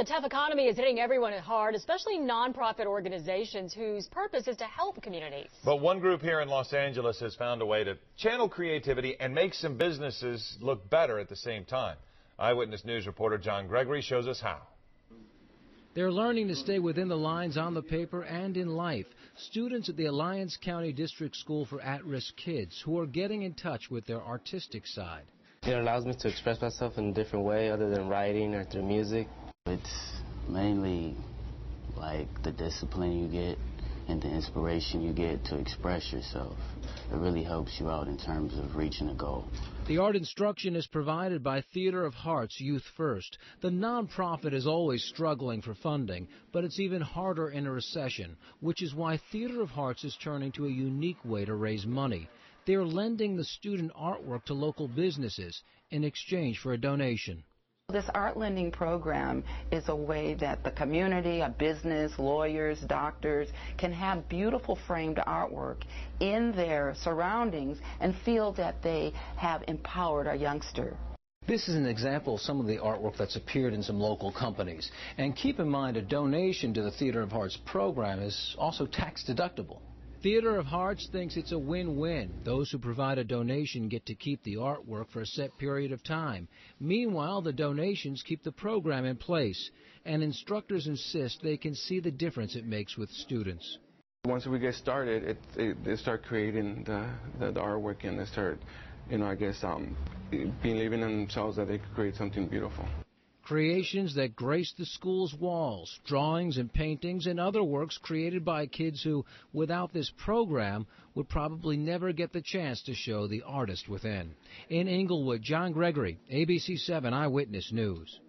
The tough economy is hitting everyone hard, especially nonprofit organizations whose purpose is to help communities. But one group here in Los Angeles has found a way to channel creativity and make some businesses look better at the same time. Eyewitness News reporter John Gregory shows us how. They're learning to stay within the lines on the paper and in life. Students at the Alliance County District School for At-Risk Kids who are getting in touch with their artistic side. It allows me to express myself in a different way other than writing or through music. It's mainly like the discipline you get and the inspiration you get to express yourself. It really helps you out in terms of reaching a goal. The art instruction is provided by Theater of Hearts Youth First. The nonprofit is always struggling for funding, but it's even harder in a recession, which is why Theater of Hearts is turning to a unique way to raise money. They're lending the student artwork to local businesses in exchange for a donation. So this art lending program is a way that the community, a business, lawyers, doctors can have beautiful framed artwork in their surroundings and feel that they have empowered a youngster. This is an example of some of the artwork that's appeared in some local companies. And keep in mind, a donation to the Theater of Hearts program is also tax deductible. Theater of Hearts thinks it's a win-win. Those who provide a donation get to keep the artwork for a set period of time. Meanwhile, the donations keep the program in place, and instructors insist they can see the difference it makes with students. Once we get started, it, it, they start creating the, the, the, artwork and they start, you know, I guess, um, believing in themselves that they could create something beautiful creations that grace the school's walls, drawings and paintings, and other works created by kids who, without this program, would probably never get the chance to show the artist within. In Inglewood, John Gregory, ABC 7 Eyewitness News.